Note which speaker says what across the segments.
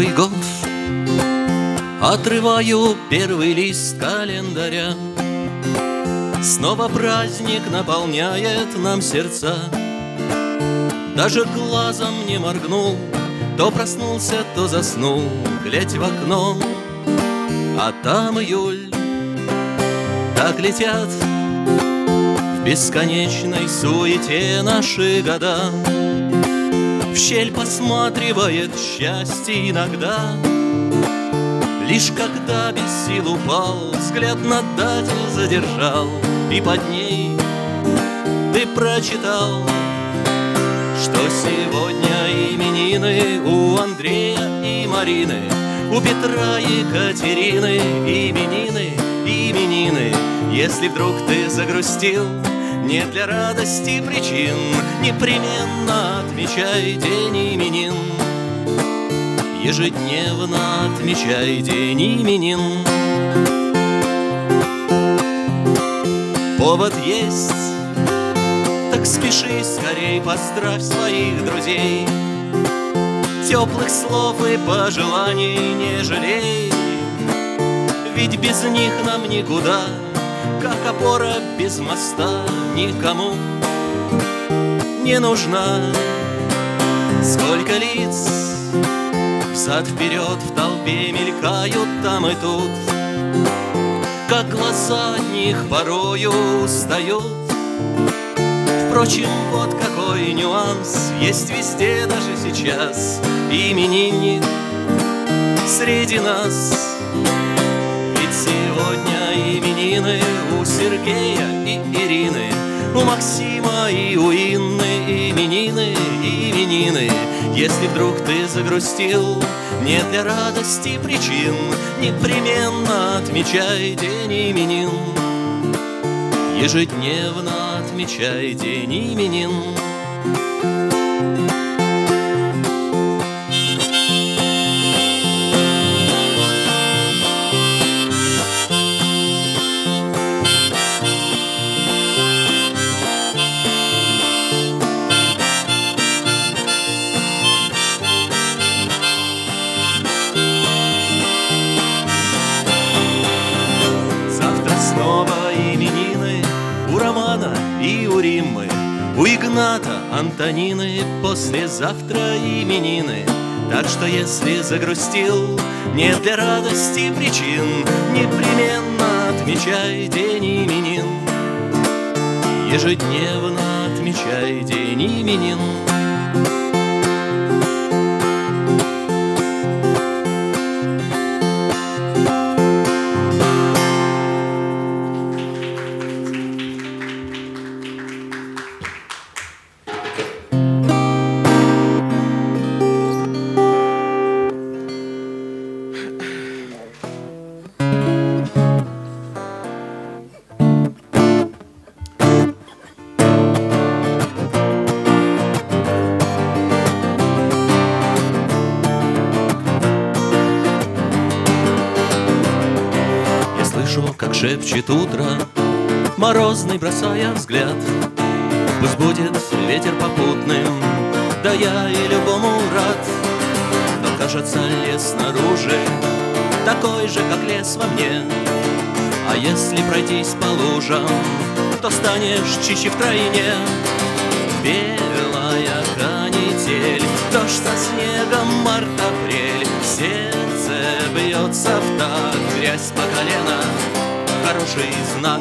Speaker 1: Новый год. Отрываю первый лист календаря. Снова праздник наполняет нам сердца. Даже глазом не моргнул То проснулся, то заснул Глядь в окно. А там июль Так летят В бесконечной суете наши года щель посматривает счастье иногда Лишь когда без сил упал, взгляд на дате задержал, И под ней ты прочитал, Что сегодня именины у Андрея и Марины, У Петра и Катерины именины, именины. Если вдруг ты загрустил, нет для радости причин, Непременно отмечай день именин. Ежедневно отмечай день именин. Повод есть, так спеши скорей Поздравь своих друзей. Теплых слов и пожеланий не жалей. Ведь без них нам никуда Как опора без моста Никому не нужна. Сколько лиц Взад-вперед в толпе мелькают там и тут Как глаза от них порою устают. Впрочем, вот какой нюанс Есть везде, даже сейчас Именинник среди нас. Ведь сегодня именины Сергея и Ирины У Максима и у Инны именины, именины если вдруг ты загрустил, нет для радости причин, Непременно отмечай день именин. Ежедневно отмечай день именин. Антонины, послезавтра именины. Так что если загрустил, нет для радости причин, Непременно отмечай день именин. Ежедневно отмечай день именин. Шепчет утро, морозный бросая взгляд. Пусть будет ветер попутным, да я и любому рад. Но кажется лес снаружи такой же, как лес во мне. А если пройтись по лужам, то станешь чище втройне. Белая канитель, дождь со снегом, март-апрель, Сердце бьется в так, грязь по колено, хороший знак.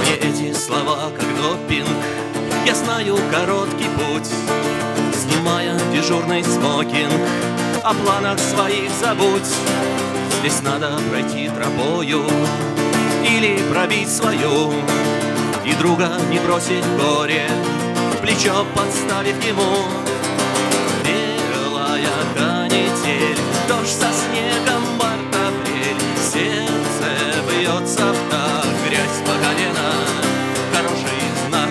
Speaker 1: Мне эти слова как допинг, я знаю короткий путь, Снимая дежурный смокинг, о планах своих забудь. Здесь надо пройти тропою или пробить свою, И друга не бросить горе, плечо подставив ему. Белая канитель, дождь со снегом, март-апрель, Сердце бьется в так, грязь по колено, хороший знак.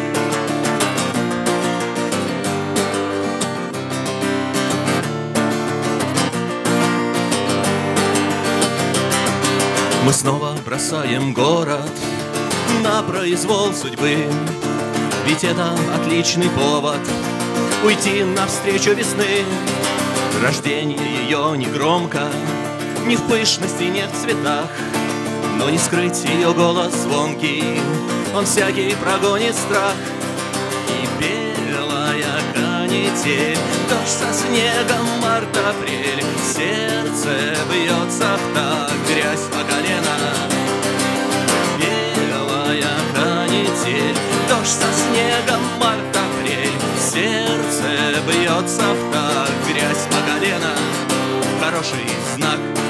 Speaker 1: Мы снова бросаем город, на произвол судьбы. Ведь это отличный повод уйти навстречу весны. Рождение ее не громко, не в пышности, не в цветах, но не скрыть ее голос звонкий, он всякий прогонит страх. И белая канитель, дождь со снегом, март-апрель, сердце бьется в так, грязь по колено. Со снегом, март-апрель, сердце бьется в так, грязь по колено. Хороший знак —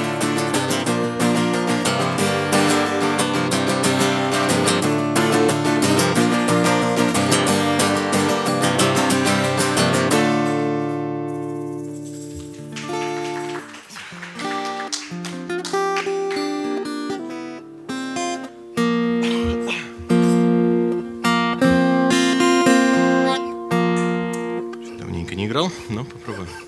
Speaker 1: Ну, попробуем.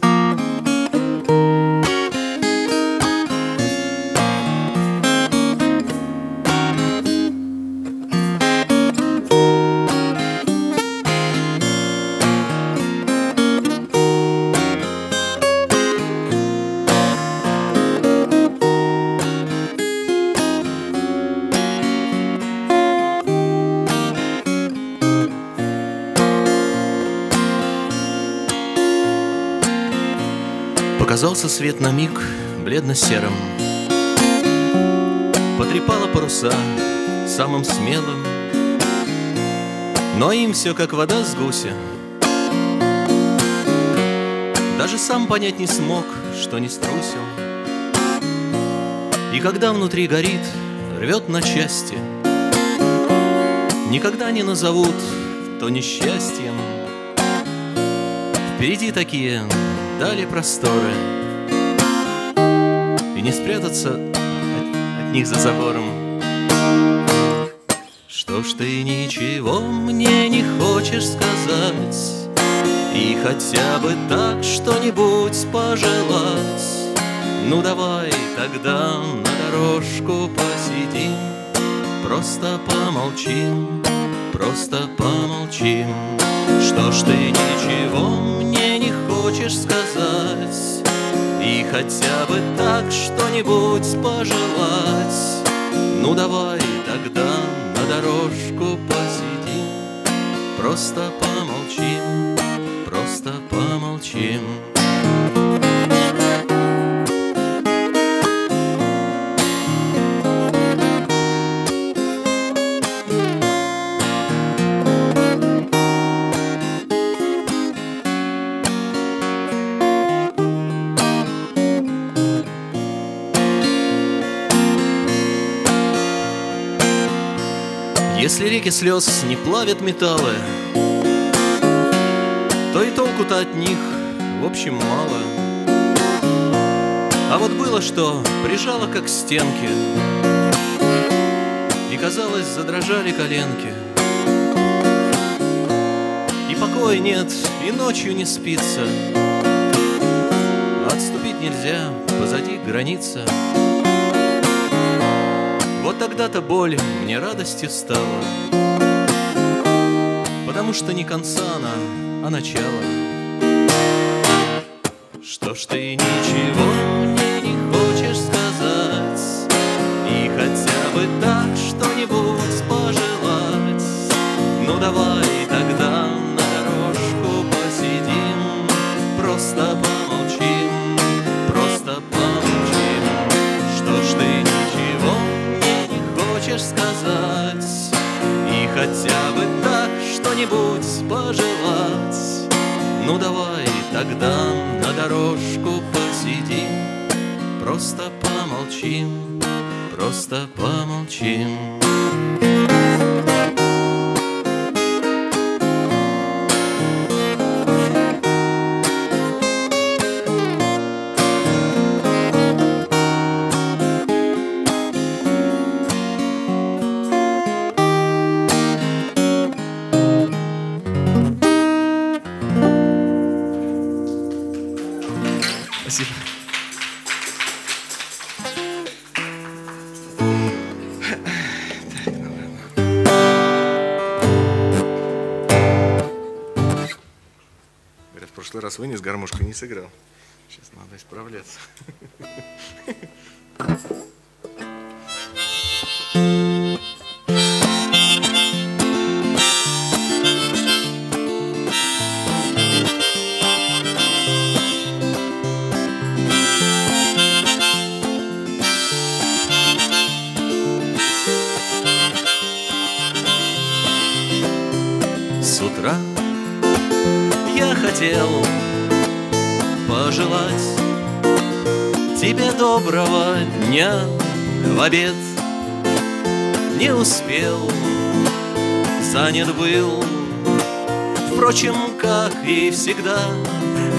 Speaker 1: Показался свет на миг бледно-серым. Потрепала паруса самым смелым. Но им все как вода с гуся. Даже сам понять не смог, что не струсил. И когда внутри горит, рвет на части. Никогда не назовут то несчастьем. Впереди такие дали просторы. И не спрятаться от, от них за забором. Что ж ты ничего мне не хочешь сказать? И хотя бы так что-нибудь пожелать? Ну давай тогда на дорожку посидим. Просто помолчим, просто помолчим. Что ж ты ничего хочешь сказать? И хотя бы так что-нибудь пожелать? Ну давай тогда на дорожку посидим Просто помолчим, просто помолчим Если реки слез не плавят металлы, То и толку-то от них, в общем, мало. А вот было что, прижало как к стенке, И, казалось, задрожали коленки. И покоя нет, и ночью не спится, Отступить нельзя, позади граница — вот тогда-то боль мне радостью стала, Потому что не конца она, а начало. Что ж ты ничего Хотя бы так что-нибудь пожелать. Ну давай тогда на дорожку посидим Просто помолчим, просто помолчим
Speaker 2: прошлый раз вынес гармошку не сыграл. Сейчас надо исправляться.
Speaker 1: хотел пожелать тебе доброго дня в обед не успел, занят был, впрочем, как и всегда,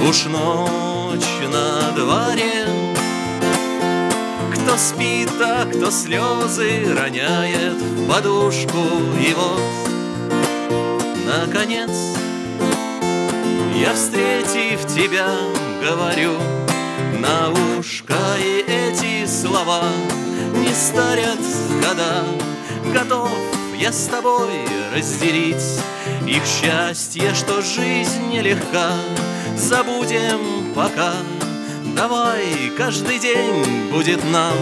Speaker 1: уж ночь на дворе. Кто спит, а кто слезы роняет в подушку, и вот наконец Я, встретив тебя, говорю на ушко И эти слова не старят года. Готов я с тобой разделить Их счастье, что жизнь нелегка. Забудем пока. Давай, каждый день будет нам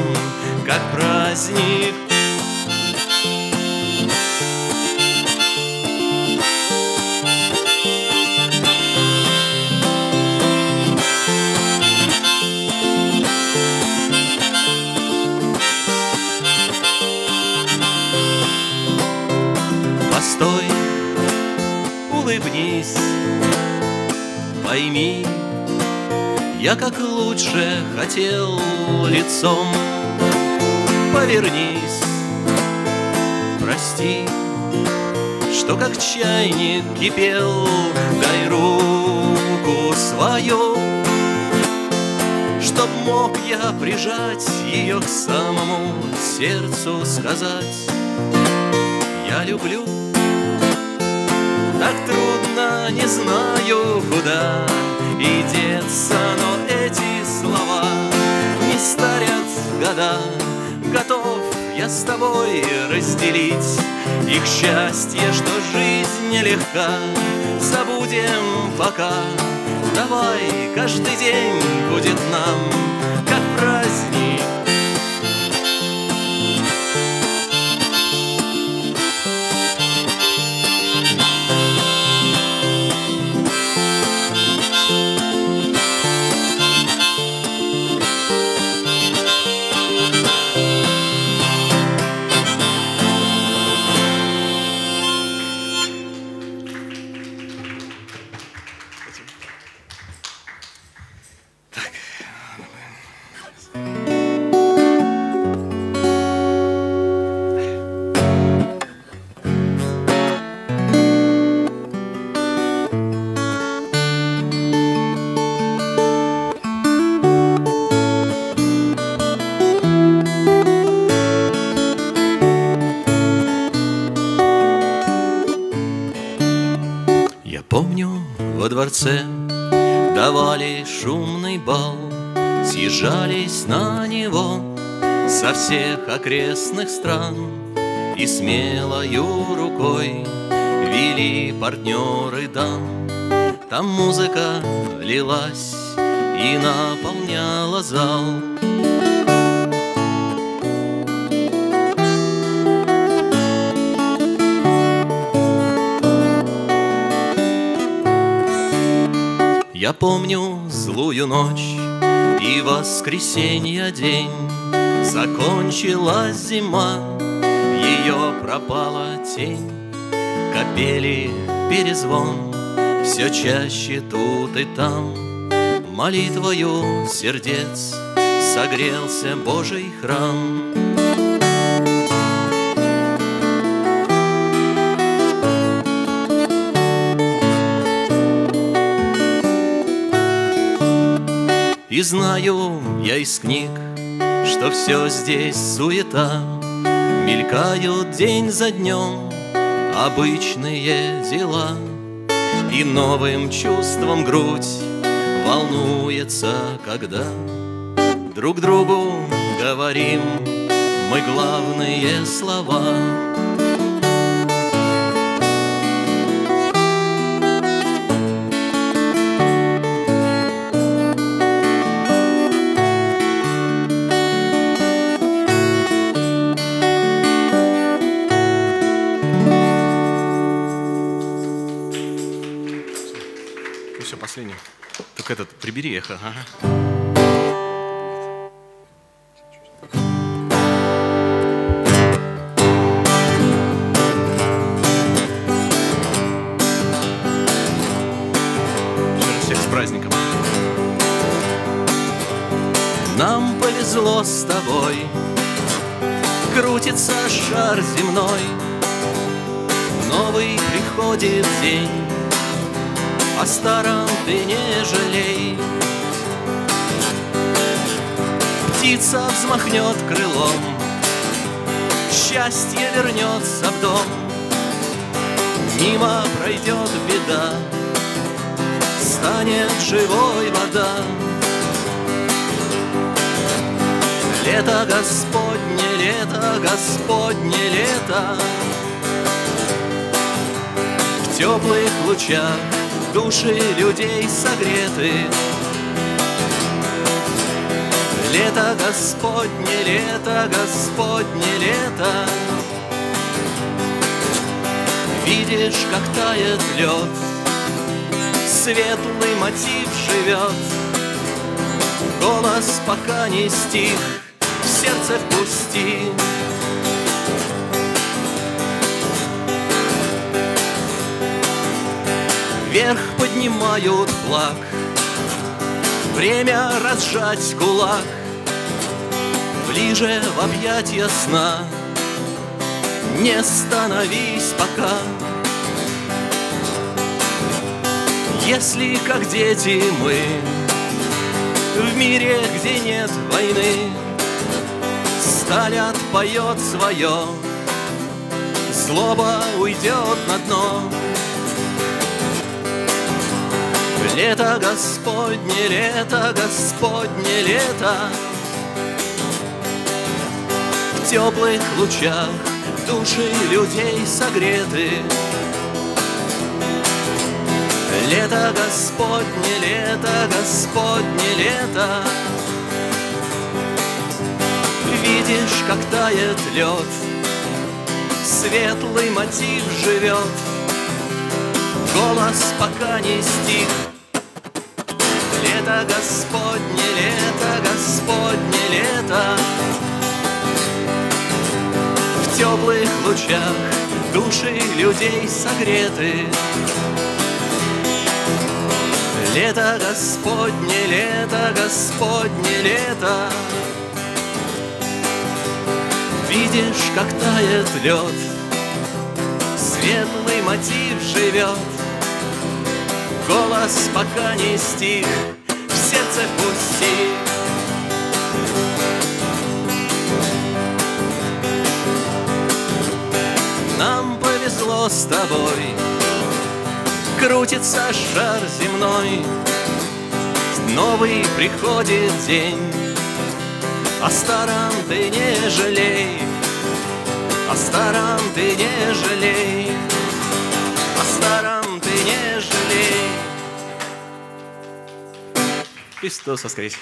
Speaker 1: Как праздник улыбнись, пойми, я как лучше хотел лицом. Повернись, прости, что как чайник кипел, дай руку свою, Чтоб мог я прижать ее к самому сердцу, сказать, я люблю. Так трудно, не знаю куда и деться, но эти слова не старят года. Готов я с тобой разделить их счастье, что жизнь нелегка. Забудем пока, давай, каждый день будет нам как праздник. Во дворце давали шумный бал, Съезжались на него со всех окрестных стран И смелою рукой вели партнеры дам. Там музыка лилась и наполняла зал. Я помню злую ночь и воскресенье день. Закончилась зима, ее пропала тень. Капели перезвон, все чаще тут и там. Молитвою сердец согрелся Божий храм И знаю я из книг, что все здесь суета, Мелькают день за днем обычные дела, И новым чувством грудь волнуется, когда Друг другу говорим мы главные слова. Прибери эхо. Ага. праздником. Нам повезло с тобой, Крутится шар земной, Новый приходит день, О старом ты не жалей. Птица взмахнет крылом, Счастье вернется в дом, Мимо пройдет беда, станет живой вода. Лето Господне, лето Господне, лето В теплых лучах души людей согреты. Лето Господне, лето Господне, лето. Видишь, как тает лед Светлый мотив живет. Голос пока не стих В сердце впусти Вверх поднимают флаг. Время разжать кулак. Ближе в объятия сна. Не становись пока. Если, как дети, мы В мире, где нет войны Сталь отпоет свое Злоба уйдет на дно Лето Господне, лето Господне, лето. В теплых лучах души людей согреты. Лето Господне, лето Господне, лето. Видишь, как тает лед Светлый мотив живет. Голос пока не стих Лето Господне, лето Господне, лето. В теплых лучах души людей согреты. Лето Господне, лето Господне, лето. Видишь, как тает лед Светлый мотив живет. Голос пока не стих сердце пусти Нам повезло с тобой. Крутится шар земной. Новый приходит день. О старом ты не жалей. О старом ты не жалей. О старом ты не жалей Христос воскресе!